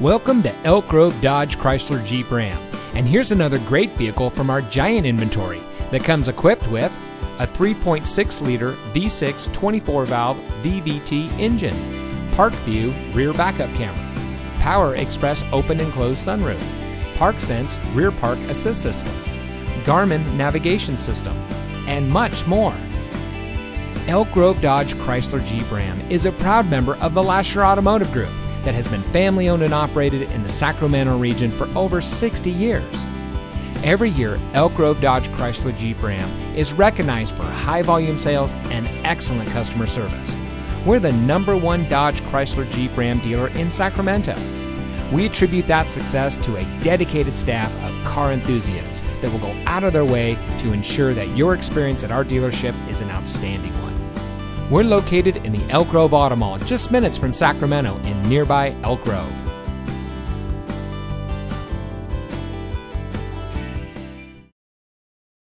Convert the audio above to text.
Welcome to Elk Grove Dodge Chrysler Jeep Ram. And here's another great vehicle from our giant inventory that comes equipped with a 3.6 liter V6 24 valve VVT engine, Park View rear backup camera, Power Express open and closed sunroof, Park Sense rear park assist system, Garmin navigation system, and much more. Elk Grove Dodge Chrysler Jeep Ram is a proud member of the Lasher Automotive Group that has been family owned and operated in the Sacramento region for over 60 years. Every year, Elk Grove Dodge Chrysler Jeep Ram is recognized for high volume sales and excellent customer service. We're the number one Dodge Chrysler Jeep Ram dealer in Sacramento. We attribute that success to a dedicated staff of car enthusiasts that will go out of their way to ensure that your experience at our dealership is an outstanding one. We're located in the Elk Grove Auto Mall, just minutes from Sacramento in nearby Elk Grove.